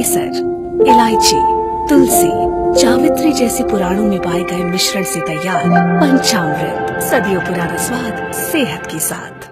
केसर, इलायची, तुलसी, जावित्री जैसे पुराणों में पाए गए मिश्रण से तैयार, पंचामृत, सदियों पुराना स्वाद, सेहत के साथ।